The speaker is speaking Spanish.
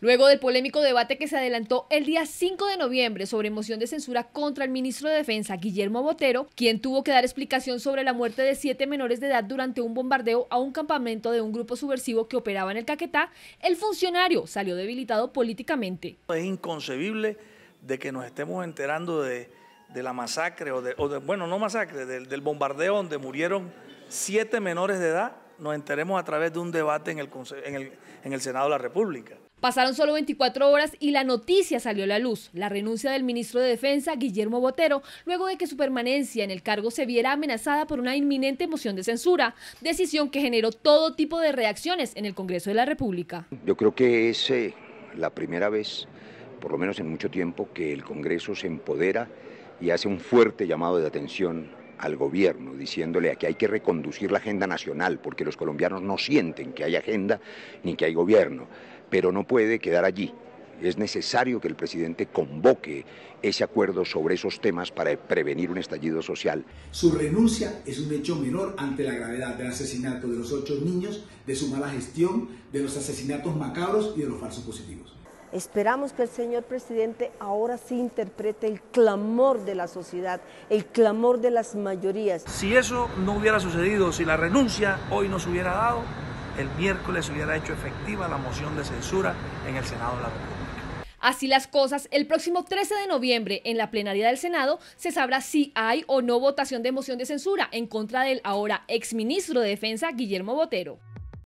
Luego del polémico debate que se adelantó el día 5 de noviembre sobre moción de censura contra el ministro de Defensa, Guillermo Botero, quien tuvo que dar explicación sobre la muerte de siete menores de edad durante un bombardeo a un campamento de un grupo subversivo que operaba en el Caquetá, el funcionario salió debilitado políticamente. Es inconcebible de que nos estemos enterando de, la masacre, o de, bueno, no masacre, del, bombardeo donde murieron siete menores de edad, nos enteremos a través de un debate en el, en el Senado de la República. Pasaron solo 24 horas y la noticia salió a la luz, la renuncia del ministro de Defensa, Guillermo Botero, luego de que su permanencia en el cargo se viera amenazada por una inminente moción de censura, decisión que generó todo tipo de reacciones en el Congreso de la República. Yo creo que es eh, la primera vez, por lo menos en mucho tiempo, que el Congreso se empodera y hace un fuerte llamado de atención al gobierno, diciéndole que hay que reconducir la agenda nacional, porque los colombianos no sienten que hay agenda ni que hay gobierno, pero no puede quedar allí. Es necesario que el presidente convoque ese acuerdo sobre esos temas para prevenir un estallido social. Su renuncia es un hecho menor ante la gravedad del asesinato de los ocho niños, de su mala gestión, de los asesinatos macabros y de los falsos positivos. Esperamos que el señor presidente ahora sí interprete el clamor de la sociedad, el clamor de las mayorías. Si eso no hubiera sucedido, si la renuncia hoy no se hubiera dado, el miércoles se hubiera hecho efectiva la moción de censura en el Senado de la República. Así las cosas, el próximo 13 de noviembre en la plenaria del Senado se sabrá si hay o no votación de moción de censura en contra del ahora exministro de Defensa Guillermo Botero.